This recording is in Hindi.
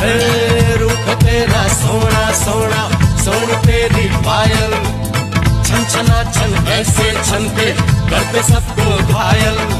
रूप तेरा सोना सोना, सोन तेरी पायल। छन छना छन ऐसे छनते करते सबको घायल।